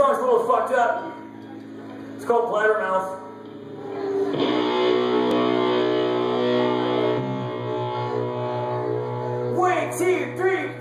Song's a little fucked up. It's called Blabbermouth. One, two, three.